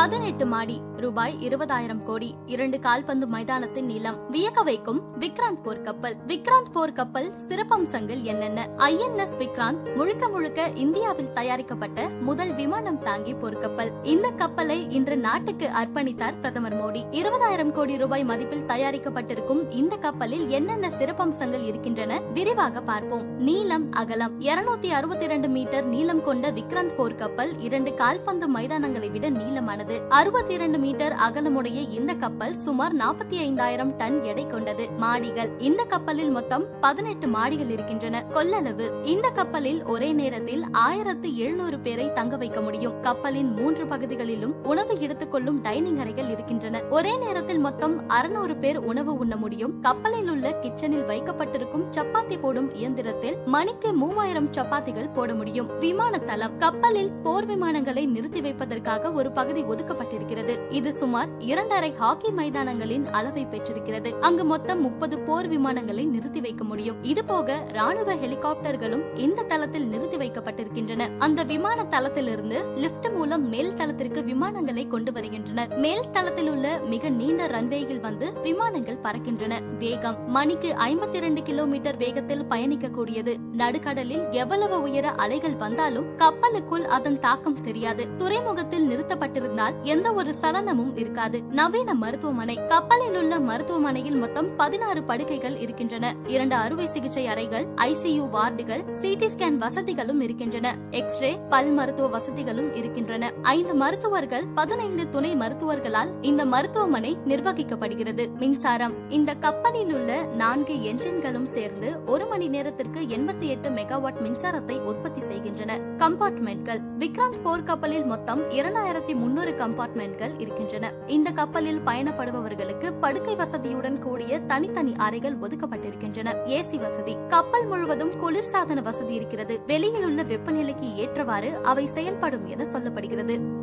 பதினெட்டு மாடி. ரூபாய் இருபதாயிரம் கோடி இரண்டு கால்பந்து மைதானத்தின் நீளம் வியக்க வைக்கும் விக்ராந்த் போர் கப்பல். விக்ராந்த் போர் கப்பல் சிறப்பம்சங்கள் என்னென்ன? ஐஎன்எஸ் விக்ராந்த் முழுக்க முழுக்க இந்தியாவில் தயாரிக்கப்பட்ட முதல் விமானம் தாங்கி போர்க்கப்பல் இந்த கப்பலை இன்று நாட்டுக்கு அர்ப்பணித்தார் பிரதமர் மோடி. இருபதாயிரம் கோடி ரூபாய் மதிப்பில் தயாரிக்கப்பட்டிருக்கும் இந்த கப்பலில் என்னென்ன சிறப்பம்சங்கள் இருக்கின்றன? விரிவாக பார்ப்போம். நீளம் அகலம். இருநூத்தி அறுபத்தி இரண்டு மீட்டர் நீளம் கொண்ட விக்ராந்த் போர்க்கப்பல் இரண்டு கால்பந்து மைதானங்களை விட நீளமானது. அறுபத்தி இரண்டு மீட்டர் அகலமுடைய இந்த கப்பல் சுமார் நாற்பத்தி ஐந்தாயிரம் டன் எடை கொண்டது. மாடிகள். இந்த கப்பலில் மொத்தம் பதினெட்டு மாடிகள் இருக்கின்றன. கொள்ளளவு. இந்த கப்பலில் ஒரே நேரத்தில் ஆயிரத்து எழுநூறு பேரை தங்க வைக்க முடியும். கப்பலின் மூன்று பகுதிகளிலும் உணவு எடுத்துக்கொள்ளும் டைனிங் அறைகள் இருக்கின்றன. ஒரே நேரத்தில் மொத்தம் அறுநூறு பேர் உணவு உண்ண முடியும். கப்பலில் உள்ள கிச்சனில் வைக்கப்பட்டிருக்கும் சப்பாத்தி போடும் இயந்திரத்தில் மணிக்கு மூவாயிரம் சப்பாத்திகள் போட முடியும். விமான தளம் கப்பலில் போர் விமானங்களை நிறுத்தி வைப்பதற்காக ஒரு பகுதி ஒதுக்கப்பட்டிருக்கிறது. இது சுமார் இரண்டரை ஹாக்கி மைதானங்களின் அளவை பெற்றிருக்கிறது. அங்கு மொத்தம் முப்பது போர் விமானங்களை நிறுத்தி வைக்க முடியும். இதுபோக ராணுவ ஹெலிகாப்டர்களும் இந்த தளத்தில் நிறுத்தி வைக்கப்பட்டிருக்கின்றன. அந்த விமான தளத்திலிருந்து லிப்ட் மூலம் மேல் தளத்திற்கு விமானங்களை கொண்டு வருகின்றனர். மேல் தளத்தில் உள்ள மிக நீண்ட ரன்வேயில் வந்து விமானங்கள் பறக்கின்றன. வேகம் மணிக்கு ஐம்பத்தி இரண்டு கிலோமீட்டர் வேகத்தில் பயணிக்கக்கூடியது. நடுக்கடலில் எவ்வளவு உயர அலைகள் வந்தாலும் கப்பலுக்குள் அதன் தாக்கம் தெரியாது. துறைமுகத்தில் நிறுத்தப்பட்டிருந்தால் எந்த ஒரு மரணமும் இருக்காது. நவீன மருத்துவமனை கப்பலில் உள்ள மருத்துவமனையில் மொத்தம் பதினாறு படுக்கைகள் இருக்கின்றன. இரண்டு அறுவை சிகிச்சை அறைகள் ஐசியு வார்டுகள் சிடி ஸ்கேன் வசதிகளும் இருக்கின்றன. எக்ஸ்ரே பல் மருத்துவ வசதிகளும் இருக்கின்றன. ஐந்து மருத்துவர்கள் பதினைந்து துணை மருத்துவர்களால் இந்த மருத்துவமனை நிர்வகிக்கப்படுகிறது. மின்சாரம் இந்த கப்பலில் உள்ள நான்கு என்ஜின்களும் சேர்ந்து ஒரு மணி நேரத்திற்கு எண்பத்தி எட்டு மெகாவாட் மின்சாரத்தை உற்பத்தி செய்கின்றன. கம்பார்ட்மெண்ட்கள் விக்ராந்த் போர்க்கப்பலில் மொத்தம் இரண்டாயிரத்தி முன்னூறு கம்பார்ட்மெண்ட்கள் இருக்கின்றன. இந்த கப்பலில் பயணப்படுபவர்களுக்கு படுக்கை வசதியுடன் கூடிய தனித்தனி அறைகள் ஒதுக்கப்பட்டிருக்கின்றன. ஏசி வசதி. கப்பல் முழுவதும் குளிர்சாதன வசதி இருக்கிறது. வெளியில் உள்ள வெப்பநிலைக்கு ஏற்றவாறு அவை செயல்படும் என சொல்லப்படுகிறது.